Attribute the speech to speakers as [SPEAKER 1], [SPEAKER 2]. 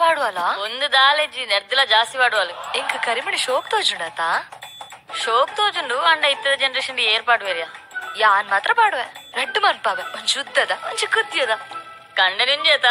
[SPEAKER 1] ಪಾಡುವಲ್ಲ?
[SPEAKER 2] ಒಂದು ದಾಲೆಜ್ಜಿ ನೆರ್ದಿಲ ಜಾಸ್ತಿ ಪಾಡುವಲು
[SPEAKER 1] ಎಂಕ ಕರಿಮಣಿ ಶೋಕ್ ತೋಜುಂಡತ
[SPEAKER 2] ಶೋಕ್ ತೋಜುಂಡು ಅಂಡ ಇತ್ತದ ಜನರೇಷನ್ ಏರ್ಪಾಡು ಬೇರೆಯಾ
[SPEAKER 1] ಯಾನ್ ಮಾತ್ರ ಪಾಡುವೆ? ರಡ್ಡು ಮನ್ಪಾವೆ ಒಂಚು ಉದ್ದದ ಒಂಚು ಕುದ್ಯದ
[SPEAKER 2] ಕಂಡ ನಿಂಜೇತ